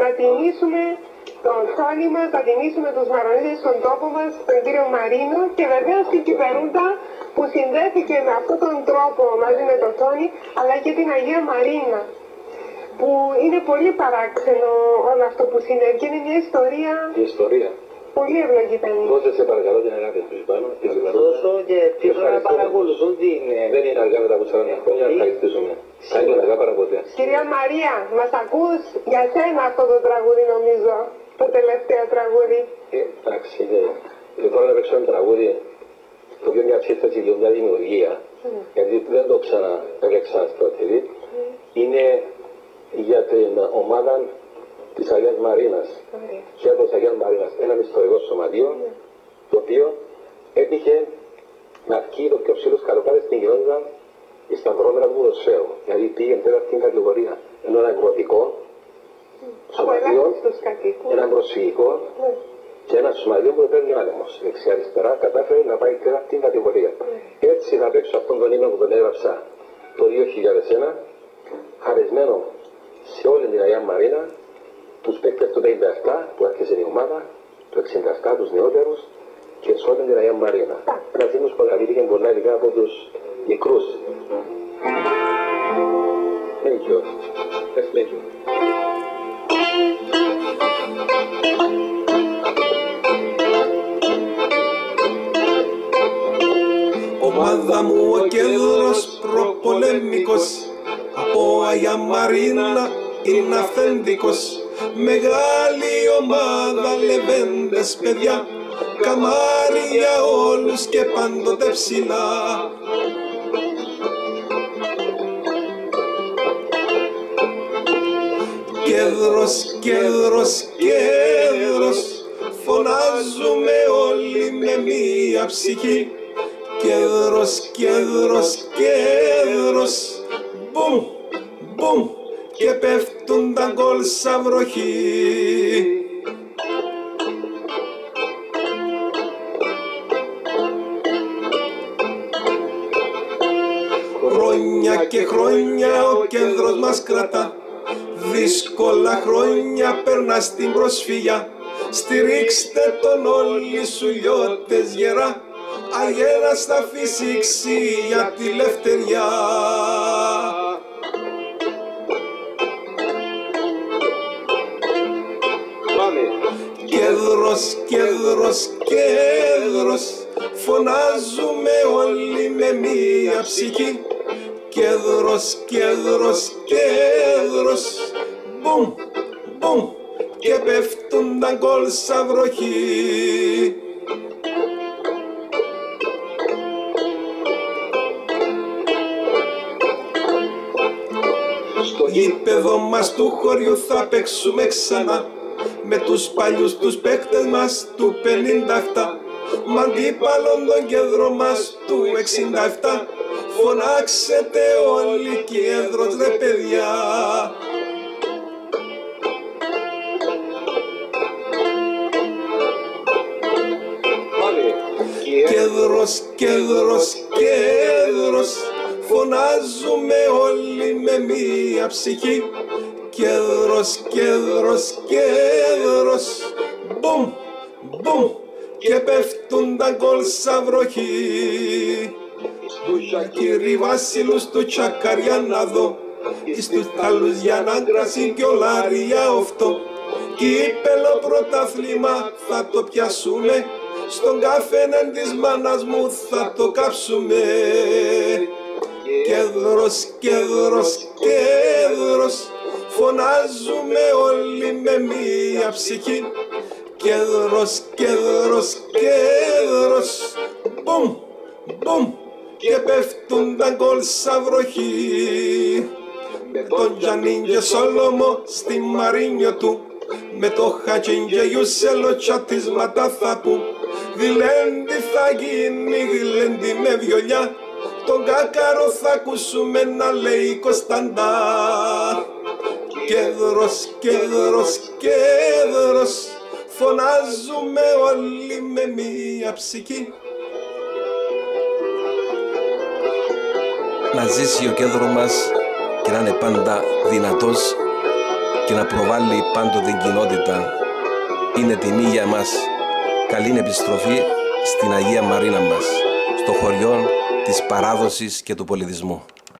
να τιμήσουμε το τσόνι μας, να τιμήσουμε τους Μαρονίδες στον τόπο μας, τον κύριο Μαρίνο και βεβαίως την Κυπερούτα που συνδέθηκε με αυτόν τον τρόπο μαζί με το τσόνι, αλλά και την Αγία Μαρίνα που είναι πολύ παράξενο όλο αυτό που συνέβη και είναι μια ιστορία Η ιστορία. Πολύ ευλογημένη. Δώσε σε παρακαλώ την αγάπη τους πάνω. την Κυπερούτα. Δώσω και πίσω να παρακολουθούν την... ε, Δεν είναι αργά μετά από 40 χρόνια να ευχαριστήσουμε. Σαν και αργά παρά ποτέ. Κυρία Μαρία, μας ακούς για σένα αυτό το τραγούδι νομίζω, το τελευταίο τραγούδι; Ε, Εντάξει, είναι. Λοιπόν, να παίξω ένα τραγούδι το οποίο μια σύσταση και μια δημιουργία, γιατί δεν το ξανά έπαιξα στο TV, είναι για την ομάδα της Αγίας Μαρίνας. Ωραία. Χέρδος Αγίας Μαρίνας, ένα ιστορικό σωματείο, το οποίο έτυχε να βγει το πιο ψηλό σκαλοπάτι στην κοινότητα στα δρόμερα του ποδοσφαίρου. Δηλαδή πήγε εν τέταρτη κατηγορία. Ενώ ένα αγροτικό Από σωματείο, ελάχιστους κατοίκους. ένα προσφυγικό Ναι. και ένα σωματείο που δεν παίρνει άνεμος. Δεξιά-αριστερά κατάφερε να πάει τέταρτη κατηγορία. Έτσι θα παίξω αυτόν τον ύμνο που τον έγραψα το 2001, χαρισμένο σε όλη την Αγία Μαρίνα, τους παίκτες του 57 που άρχισε η ομάδα, του 67 τους νεότερους και σε όλη την Αγία Μαρίνα. Ένα ύμνος που αγαπήθηκε πολλά ειδικά από τους μικρούς. Thank you. Yes, thank you. Ομάδα μου ο κέντρος προπολέμικος Από Αγία Μαρίνα είναι αυθεντικός Μεγάλη ομάδα λεβέντες παιδιά. Καμάρι για όλους και πάντοτε ψηλά. Κέντρος, κέντρος, κέντρος Φωνάζουμε όλοι με μία ψυχή. Κέντρος, κέντρος, κέντρος Μπουμ, μπουμ Και πέφτουν τα γκολ σαν βροχή. Χρόνια και χρόνια ο κέντρος μας κρατά. Δύσκολα χρόνια περνά στην προσφυγιά. Στηρίξτε τον όλοι σου λιώτες γερά. Αγέρας θα φυσήξει για τη λευτεριά Κέντρος, κέντρος, κέντρος. Φωνάζουμε όλοι με μία ψυχή. Κέντρος, κέντρος, κέντρος. Μπουμ, μπουμ. Και πέφτουν τα γκολ σαν βροχή. Στο γήπεδο μας του χωριού θα παίξουμε ξανά με τους παλιούς τους παίκτες μας του 57 Μ' αντίπαλον τον κέντρο μας του 67 Φωνάξετε όλοι κέντρος ρε παιδιά. Πάμε. Και Κέντρος, κέντρος, κέντρος Φωνάζουμε όλοι με μία ψυχή Κέντρος, κέντρος, κέντρος. Μπουμ, μπουμ Και πέφτουν τα γκολ σαν βροχή. Του Ζακύρη Βασίλους του Τσακαριά να δω. Εις τους τάλους για να κρασί και ολάρια οφτώ Κύπελο πρωτάθλημα θα το πιάσουμε Στον καφέναν της μάνας μου θα το κάψουμε Κέντρος, κέντρος, κέντρος Φωνάζουμε όλοι με μία ψυχή. Κέντρος, κέντρος, κέντρος Μπουμ, μπουμ Και πέφτουν τα γκολ σαν βροχή. Με τον Τζανίν και Σόλομο στη Μαρίνιο του. Με το Χατσίν και Ιουσέλο τσατίσματα θα πού. Γλέντι θα γίνει γλέντι με βιολιά. Τον κάκαρο θα ακούσουμε να λέει Κωνσταντά Κέντρος, κέντρος, κέντρος Φωνάζουμε όλοι με μία ψυχή να ζήσει ο κέντρος μας και να είναι πάντα δυνατός και να προβάλλει πάντοτε την κοινότητα είναι τιμή για εμάς. Καλή επιστροφή στην Αγία Μαρίνα μας, στο χωριό της παράδοσης και του πολιτισμού.